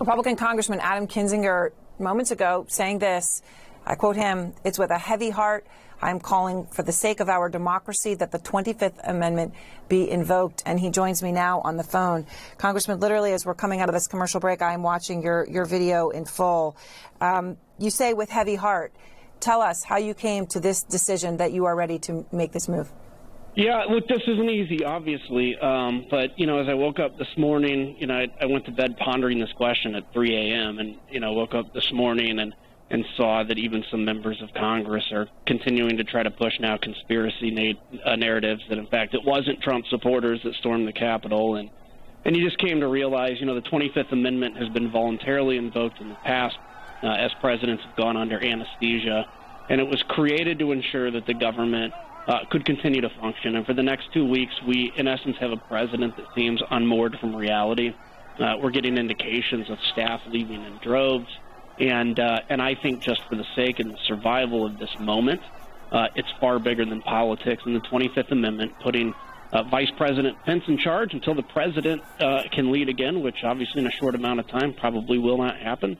Republican Congressman Adam Kinzinger moments ago saying this. I quote him, it's with a heavy heart. I'm calling for the sake of our democracy that the 25th Amendment be invoked. And he joins me now on the phone. Congressman, literally, as we're coming out of this commercial break, I am watching your, your video in full. Um, you say with heavy heart. Tell us how you came to this decision that you are ready to make this move. Yeah, look, this isn't easy, obviously. Um, but, you know, as I woke up this morning, you know, I, I went to bed pondering this question at 3 a.m. and, you know, woke up this morning and, and saw that even some members of Congress are continuing to try to push now conspiracy na- uh, narratives that, in fact, it wasn't Trump supporters that stormed the Capitol. And, and you just came to realize, you know, the 25th Amendment has been voluntarily invoked in the past uh, as presidents have gone under anesthesia. And it was created to ensure that the government uh, could continue to function. And for the next two weeks, we, in essence, have a president that seems unmoored from reality. Uh, we're getting indications of staff leaving in droves, and uh, and I think just for the sake and the survival of this moment, uh, it's far bigger than politics. And the 25th Amendment, putting uh, Vice President Pence in charge until the president uh, can lead again, which obviously in a short amount of time probably will not happen,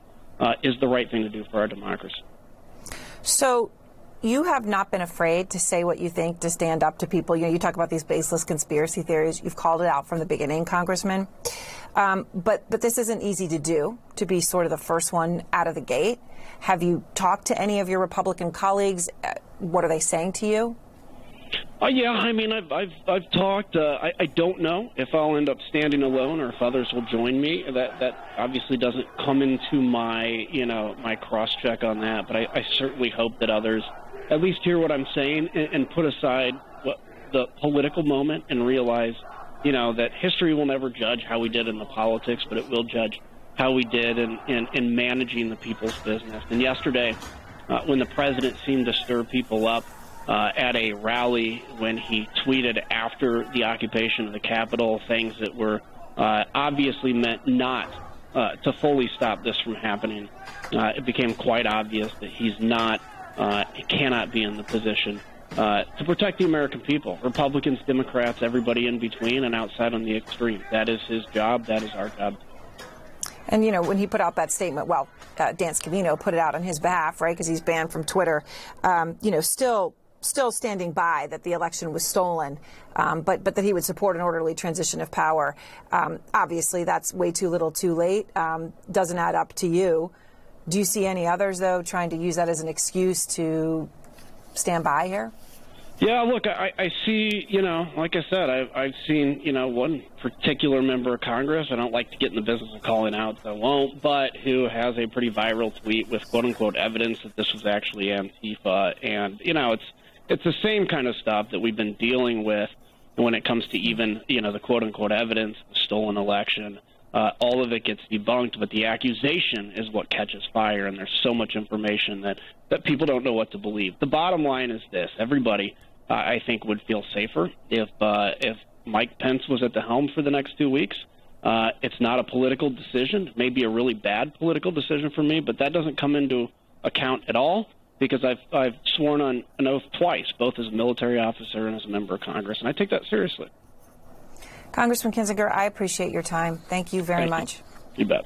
is the right thing to do for our democracy. So you have not been afraid to say what you think, to stand up to people. You know, you talk about these baseless conspiracy theories. You've called it out from the beginning, Congressman. Um, but but this isn't easy to do. To be sort of the first one out of the gate. Have you talked to any of your Republican colleagues? Uh, what are they saying to you? Uh, yeah, I mean, I've I've I've talked. Uh, I I don't know if I'll end up standing alone or if others will join me. That that obviously doesn't come into my you know my cross check on that. But I, I certainly hope that others at least hear what I'm saying and, and put aside what the political moment and realize, you know, that history will never judge how we did in the politics, but it will judge how we did in, in, in managing the people's business. And yesterday, uh, when the president seemed to stir people up uh, at a rally, when he tweeted after the occupation of the Capitol things that were uh, obviously meant not uh, to fully stop this from happening, uh, it became quite obvious that he's not uh, cannot be in the position uh, to protect the American people. Republicans, Democrats, everybody in between and outside on the extreme. That is his job. That is our job. And, you know, when he put out that statement, well, uh, Dan Scavino put it out on his behalf, right, because he's banned from Twitter, um, you know, still still standing by that the election was stolen, um, but but that he would support an orderly transition of power. Um, obviously, that's way too little, too late. Um, doesn't add up to you. Do you see any others, though, trying to use that as an excuse to stand by here? Yeah, look, I, I see, you know, like I said, I've, I've seen, you know, one particular member of Congress, I don't like to get in the business of calling out, so I won't, but who has a pretty viral tweet with quote unquote evidence that this was actually Antifa. And, you know, it's, it's the same kind of stuff that we've been dealing with when it comes to even, you know, the quote unquote evidence, the stolen election uh, all of it gets debunked, but the accusation is what catches fire, and there's so much information that, that people don't know what to believe. The bottom line is this: everybody, uh, I think, would feel safer if uh, if Mike Pence was at the helm for the next two weeks. Uh, it's not a political decision, it may be a really bad political decision for me, but that doesn't come into account at all because I've I've sworn on an oath twice, both as a military officer and as a member of Congress, and I take that seriously. Congressman Kinzinger, I appreciate your time. Thank you very Thank much. You. you bet.